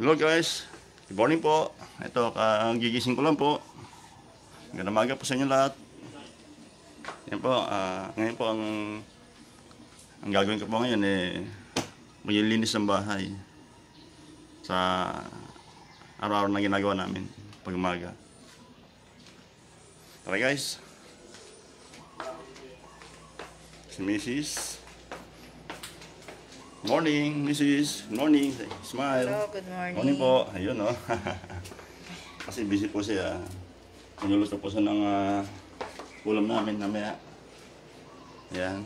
Hello guys, good morning po. Ito, kagigising ko lang po. Magandang umaga po sa inyo lahat. Yan po, ah, ngayon po ang ang gagawin ko po ngayon eh maglilinis ng bahay sa araw-araw na ginagawa namin pag umaga. Tara guys. Si Mrs. Morning, Mrs. Morning. Smile. Hello, good morning. Morning po. Ayun, no. Kasi busy po siya. Pinuluto po siya ng ah, ulam namin namaya. Ayan.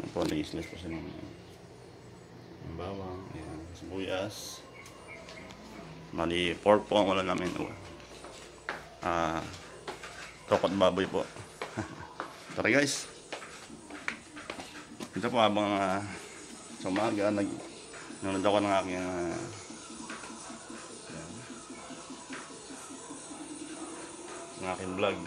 Ayan po, nag-slice po siya ng ng bawang. Ayan, sibuyas. Mali, pork po ang wala namin. Ah, tokot baboy po. Tara guys. Ito po habang uh, sa umaga, nag, nanonood ako ng aking uh, ng aking vlog.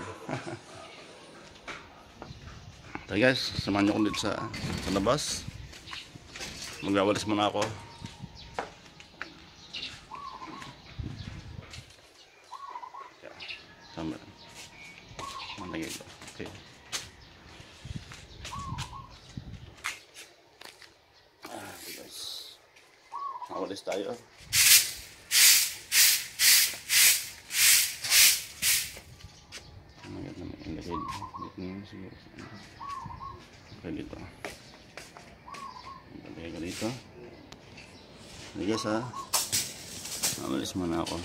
so guys, samahan niyo ko sa, sa labas. Magwawalis muna ako. Tama. Malagay ko. Okay. Ah, ito guys. Nakawalis tayo. Yan naman? Ilagay dito. Dito naman siguro. Okay, dito. Ilagay ko dito. Guys ha. Nakawalis muna ako.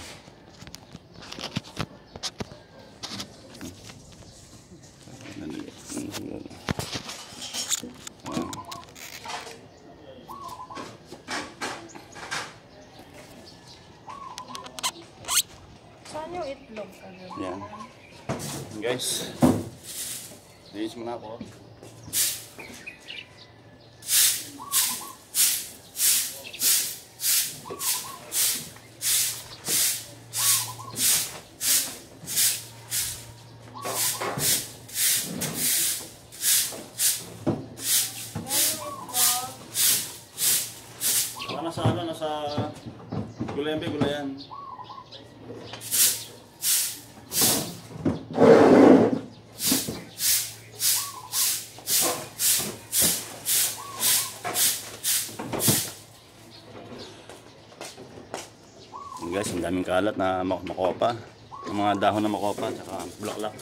Nalagay. Ano siguro. Ah. Saan yung itlog? Ano? Yan. Guys, linis muna ako. Baka nasa ano, nasa gulayan ba, gulayan. Yun guys, ang daming kalat na mak- makopa. Ang mga dahon na makopa, tsaka bulaklak.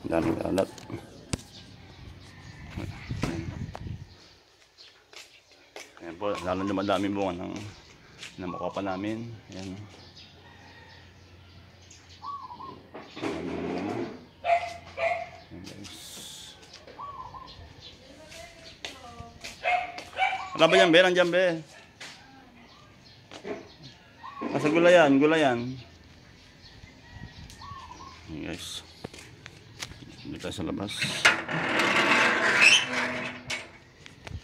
Ang daming kalat. Ayan po, lalo na madami bunga ng na makopa namin. Ayan. Wala ba yan, be? Nandiyan, be? Nasa gulayan, gulayan. Ayan guys. Dito tayo sa labas.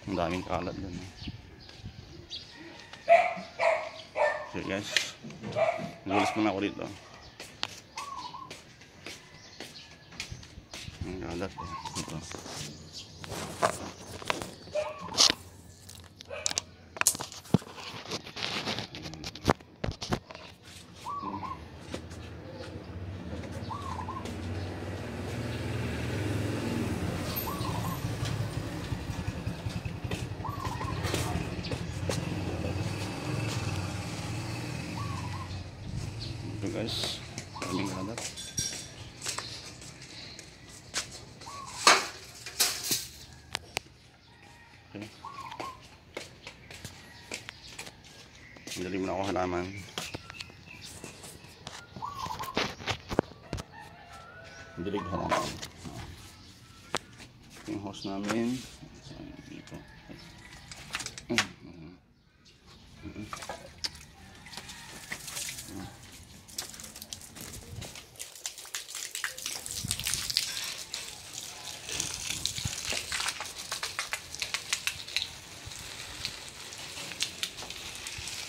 Ang daming kalat dun. eh. Okay guys. Nagulis muna ako dito. Ang kalat eh. Ito. Ito guys. Daming kalat. Okay. Dali mo na ako halaman. Dilig halaman. Yung hose namin. Dito.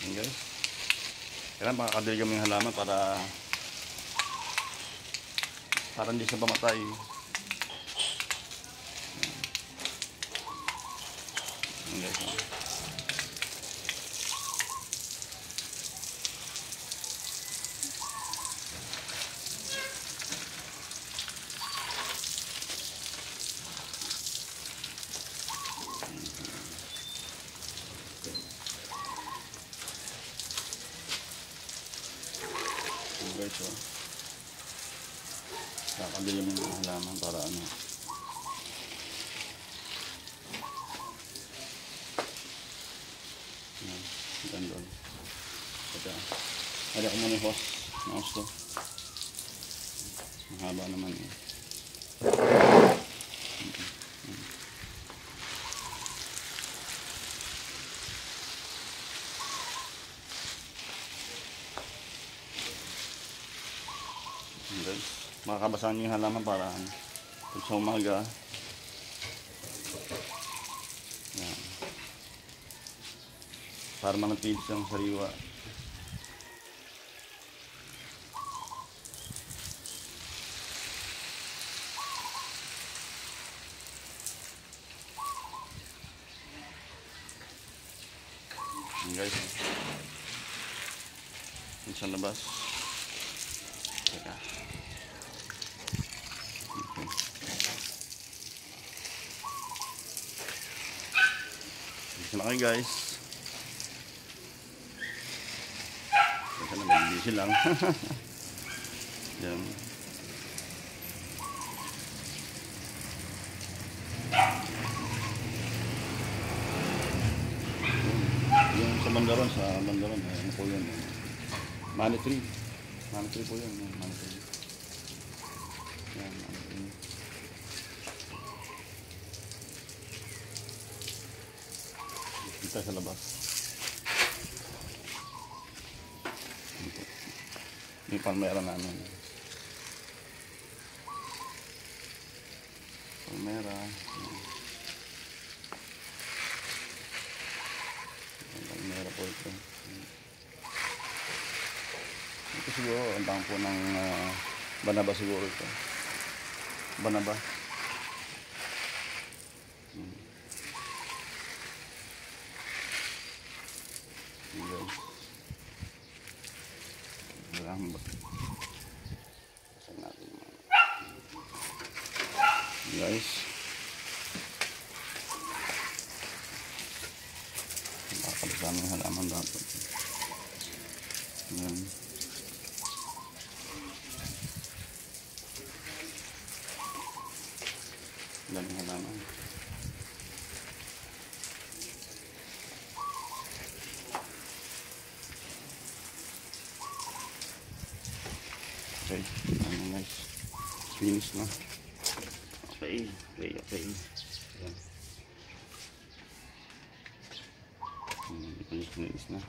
Ayan guys. Kailangan makakadilig yung halaman para para hindi siya pamatay. Ayan guys. oh. Ayan guys. Oh. Kakabili mo yung halaman para ano. Ayan. Ganda. Ito. Ko muna yung hose. Mouse to. Mahaba naman eh. Ayan, guys. Makakabasahan niyo yung halaman para ano, pag sa umaga. Yan. Para manatili siyang sariwa. Yan guys. Yan sa labas. Teka. Okay. Kayo guys. Teka na, may busy lang. Yan. Yung sa bandaron, sa bandaron, ano po yun? Money tree. Money po yun. Money. Yan, Dito sa labas. Dito. Yung palmera namin. Palmera. Palmera po ito. Ito siguro, ang po ng ah, banaba siguro ito. Banaba. Hmm. Yun, guys. Wala akong ba? Pasan natin yung mga- Yun, Guys. Nakakabasa ng halaman dapat. Yan. Dami halaman. Okay, ano guys. Finish na. Okay, okay, okay. Yan. Hmm, Finish na, finish na.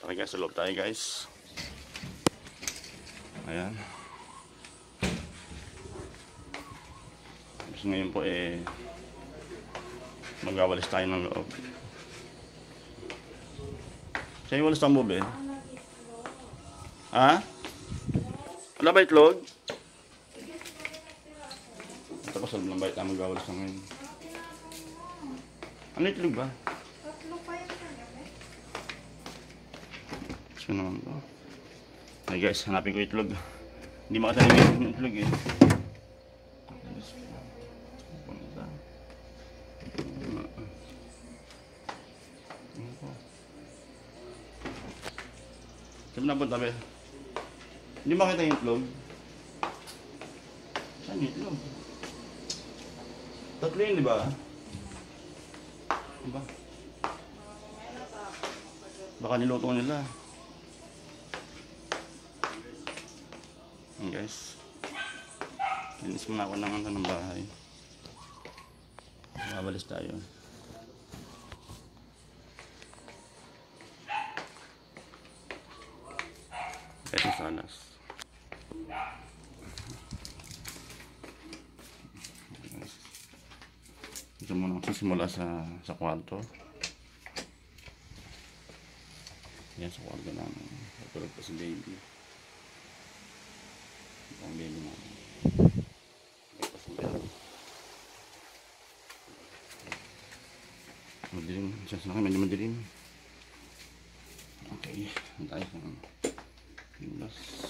Okay guys, sa loob tayo guys. Ayan. Tapos ngayon po eh magawalis tayo ng loob. Sa'yo walis ang bobe? Ha? Wala ba itlog? Tapos alam lang ba ito magawalis na ngayon? Ano itlog ba? Tatlo pa yun. Gusto naman to. Ay guys, hanapin ko itlog. Hindi makatalimig yung itlog eh. Punta be? Hindi makita yung itlog. Saan yung itlog? Tatlo yun, di ba? Diba? Baka niluto nila. Ayan guys. Linis muna ako ng, ano, ng bahay. Mabalis tayo. Kahit yung salas. Ito muna magsisimula sa, sa kwarto. Yan sa kwarto namin. Tulog pa si baby. Ito ang baby namin. Madilim. Siya sa akin, medyo madilim. Okay. Ang tayo sa Plus. Daming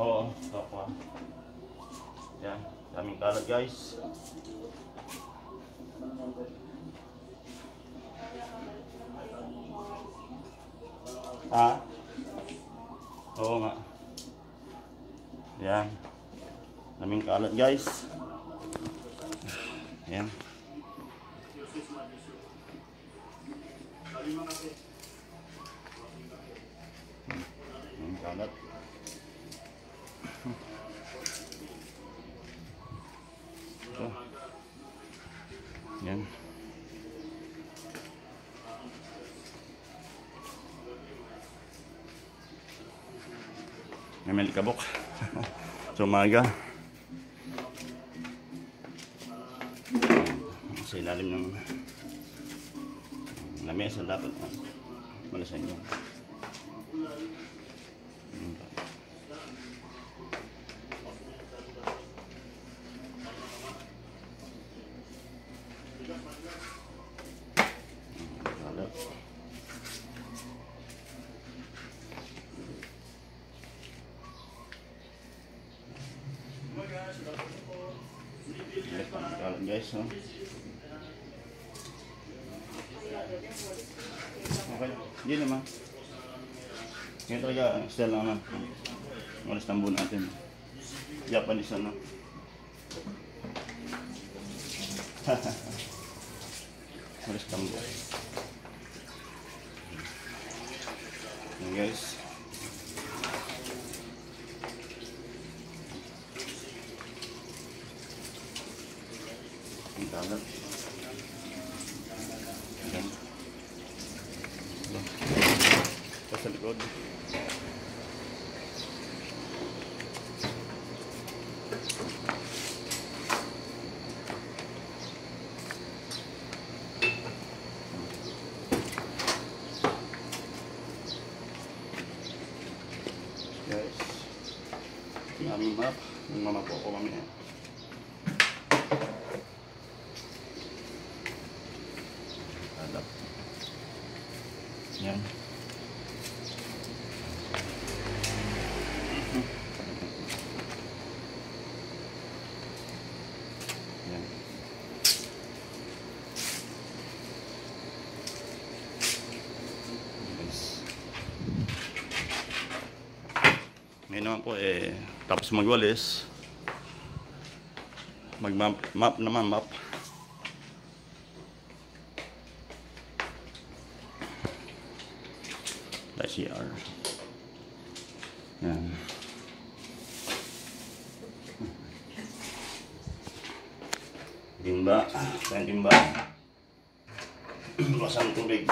Oo, kapwa. Yan, daming kalat guys. Ha? Oo nga. Yan. Daming kalat guys. Yan. Daming May malikabok. sa umaga. Sa ilalim ng lamesa dapat malasan nyo. Hindi naman. Ngayon talaga, style naman. Walis tambo natin. Japanese ano. Walis tambo. Yan guys. Ang kalat. Map. Yung mama po ako mamaya. Alap. Yan. Yan. Guys. Ngayon naman po eh, tapos magwalis. Mag-map map naman, map. That's CR. Yan. Timba. Timba. Bawasan ng tubig.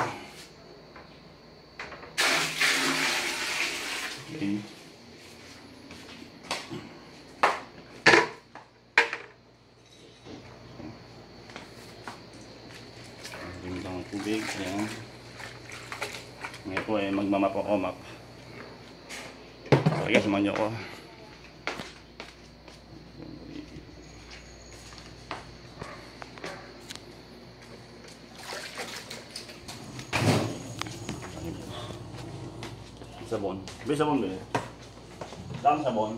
ako eh magmamap o map. So guys suman nyo ko sabon. May sabon ba eh? sabon.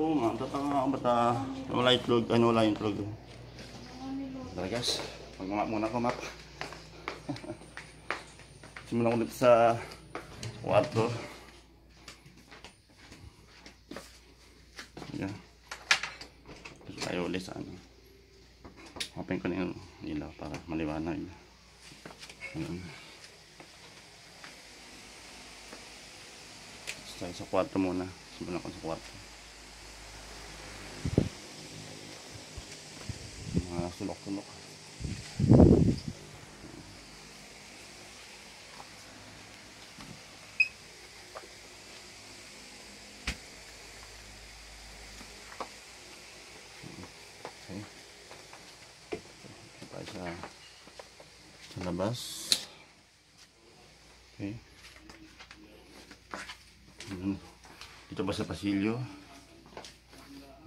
Oo nga, tatanga ako ba't ah, wala itlog, ano wala yung itlog. Tara guys, mag-map muna ako map. Simulan ko dito sa kwarto. Yan. Tayo ulit sa ano. Open ko na yung ilaw para maliwanag. Dito tayo sa kwarto muna. Simulan ko sa kwarto. Mga sulok-sulok. Okay. Tayo sa, labas. Okay. Ayan. Dito pa sa pasilyo.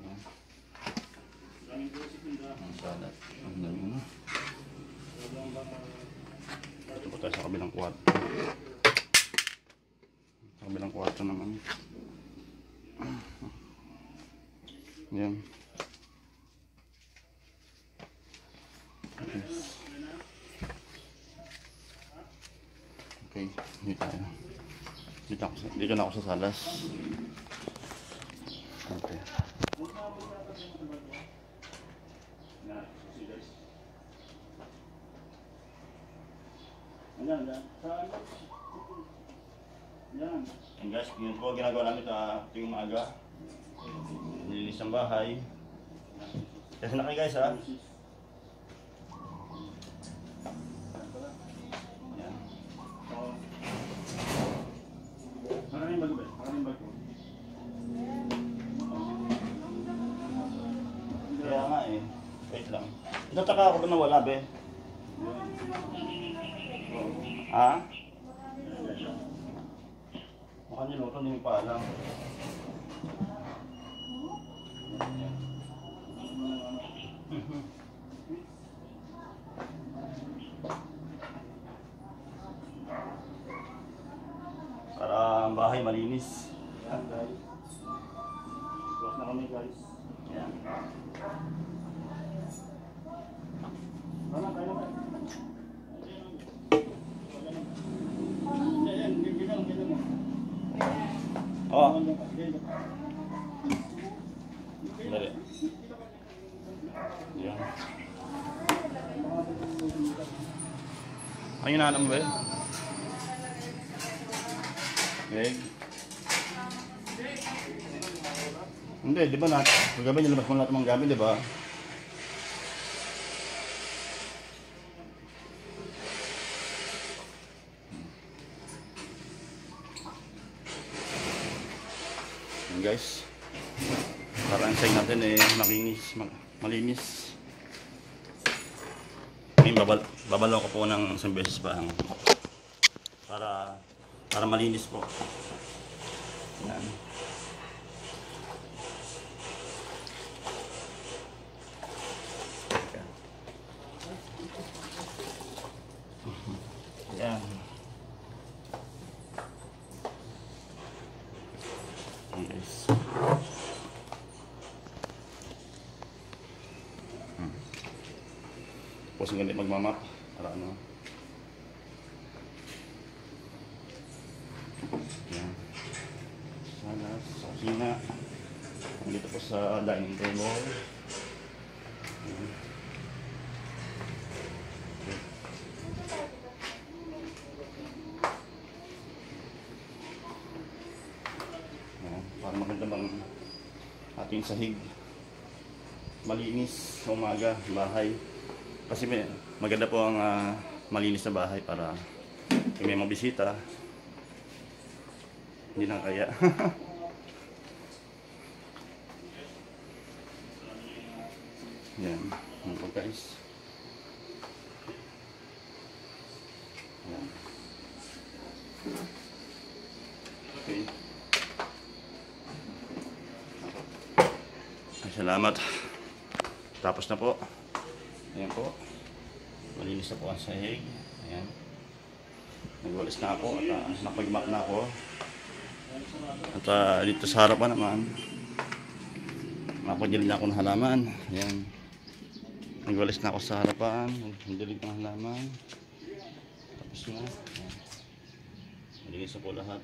Ayan. Ang salat. Ang dami na. Dito pa tayo sa kabilang kwarto. Sa kabilang kwarto naman. Yan. Yes. Okay, dito tayo. Dito, dito na ako sa salas. Okay. Ayan, ayan. Ayan. Ayan guys, yun po ang ginagawa namin sa tuwing maaga. Nilinis ang bahay. Kasi na kayo guys ha. Ayan. Maraming bago ba? Maraming bago. Kaya nga eh. Wait lang. Itataka ako ba na wala be? Ha? Mukha niluto, hindi mo pa alam. Para ang bahay malinis. Yan guys. Close na kami guys. Yan. Ano, kaya naman. Oh. Dali. Yan. Ano yung mo ba yun? Egg. Hindi, di ba na? Kagabi nilabas mo lahat ng gamit, di ba? Guys. Para ang sign natin eh makinis, ma- malinis. Ngayon babal babalaw ko po ng isang beses pa para para malinis po. Yan. Yan guys. Hmm. Tapos ang ganit magmamap para ano. Yan. Sana sa kusina. Dito po sa dining table. Yan. Para maganda bang ating sahig. Malinis umaga, bahay. Kasi may, maganda po ang ah, malinis na bahay para may mabisita, hindi na kaya. Yan. Yan po guys. Yan. Okay. Ay, salamat. Tapos na po. Ayan po. Malinis na po ang sahig. Ayan. Nagwalis na ako at uh, napag-map na ako. At ah, dito sa harapan naman, napagdilig na ako ng halaman. Ayan. Nagwalis na ako sa harapan. Nagdilig ng halaman. Tapos na. Ayan. Malinis na po lahat.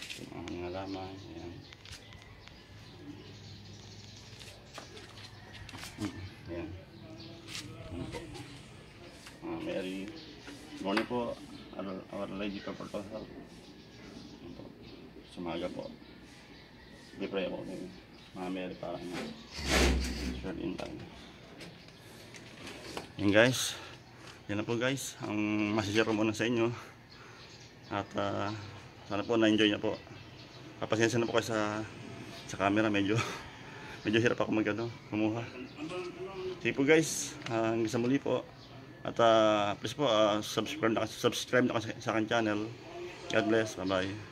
Ito ang halaman. Ayan. Ayan. Ayan po. Ah, Mary. Morning po. Our, Lady. Ayan po. Sumaga po. Bipray ako kay Mama Mary para na short in time. Yan guys. Yan na po guys. Ang masishare ko muna sa inyo. At ah, sana po na-enjoy niya po. Papasensya na po kayo sa sa camera medyo medyo hirap ako mag ano, kumuha. Sige po guys, Ah, hanggang sa muli po. At ah, please po ah, subscribe na subscribe na sa akin channel. God bless. Bye-bye.